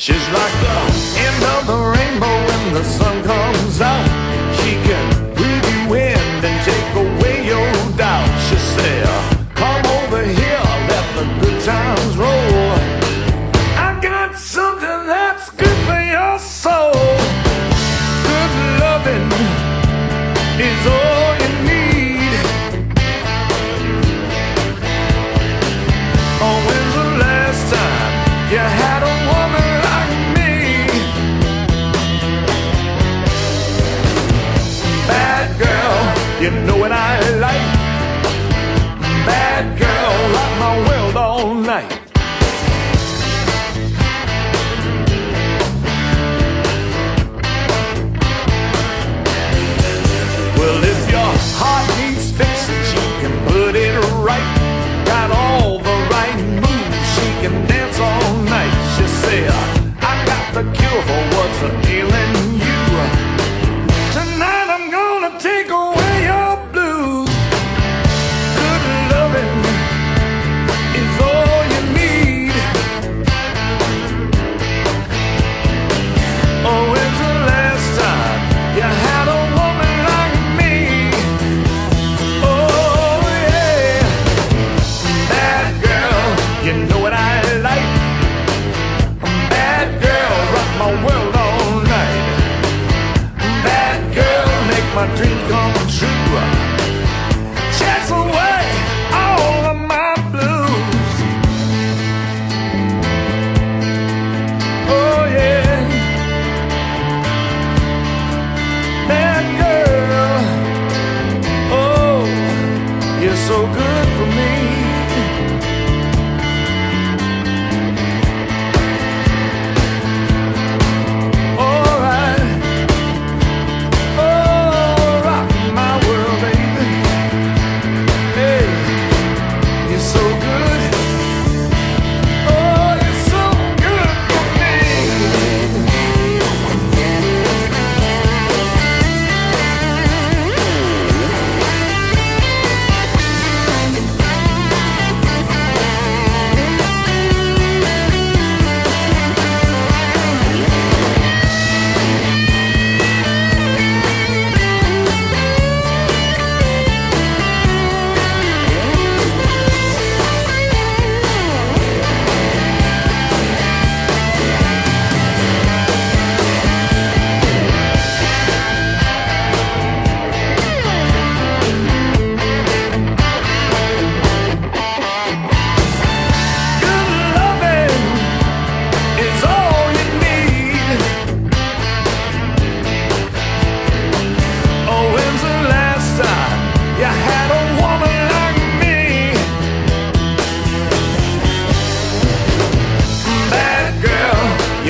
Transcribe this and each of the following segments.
She's like the end of the rainbow when the sun comes out. Know what I like bad girl like my good for me.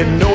You know